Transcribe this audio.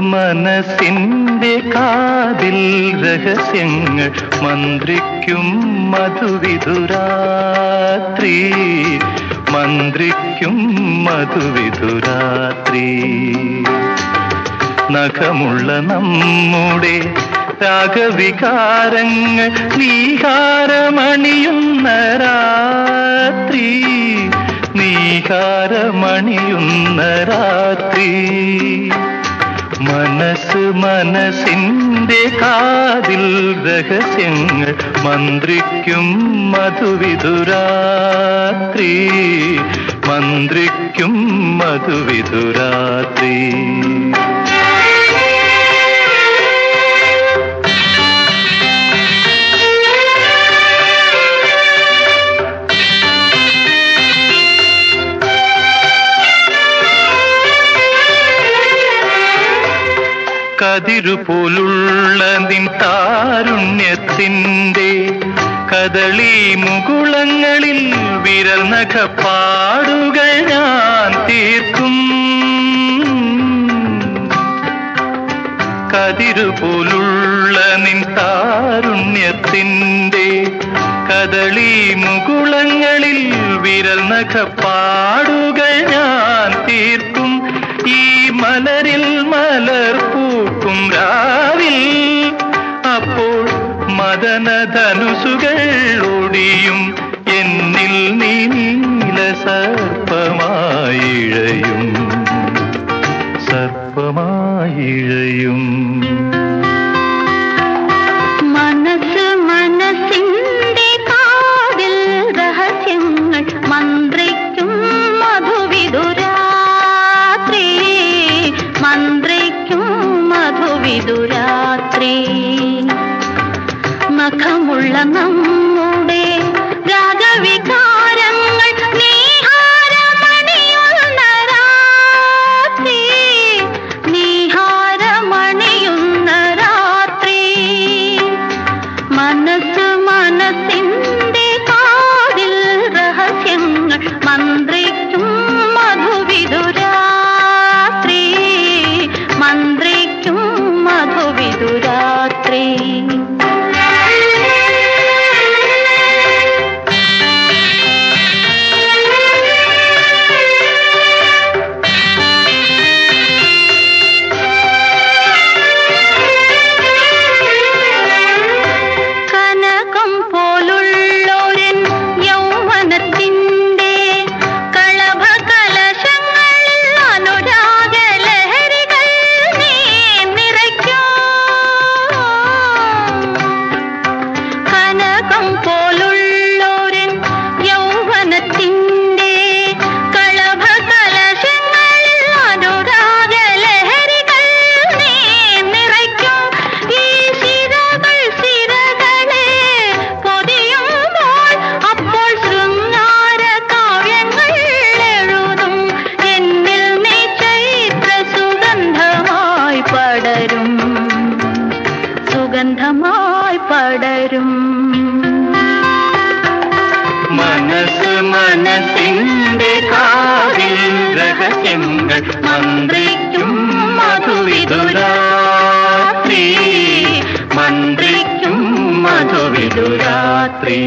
മനസ്സിന്റെ കാതിൽ രഹസ്യങ്ങൾ മന്ത്രിക്കും മധുവിധുരാത്രി. മന്ത്രിക്കും മധുവിധുരാത്രി. നഖമുള്ള നമ്മുടെ രാഗവികാരങ്ങൾ നീഹാരമണിയുന്ന രാത്രി. നീഹാരമണിയുന്ന രാത്രി. മനസ്സ് മനസ്സിന്റെ കാതിൽ രഹസ്യങ്ങൾ മന്ത്രിക്കും മധുവിതുരാത്രി മന്ത്രിക്കും മധുവിധുരാത്രി. കതിരു പോലുള്ള നിൻ താരുണ്യത്തിന്റെ കദളി മുകുളങ്ങളിൽ വിരൽ നഖപ്പാടുകൾ ഞാൻ തീർക്കും. കതിരു പോലുള്ള നിൻ താരുണ്യത്തിന്റെ കദളി മുകുളങ്ങളിൽ വിരൽ നഖപ്പാടുകൾ ഞാൻ തീർക്കും. ഈ മലരിൽ മലർ പൂക്കും രാവിൽ. അപ്പോൾ മദനധനുസുകൾ ഒടിയും എന്നിൽ നീ നീല സർപ്പമായിഴയും. സർപ്പമായിഴയും. മധുവിതുരാത്രി നഖമുള്ള സുഗന്ധമായി പടരും. മനസ്സ് മനസ്സിന്റെ കാതിൽ രഹസ്യങ്ങൾ മന്ത്രിക്കും മധുവിധുരാത്രി മന്ത്രിക്കും മധുവിധുരാത്രി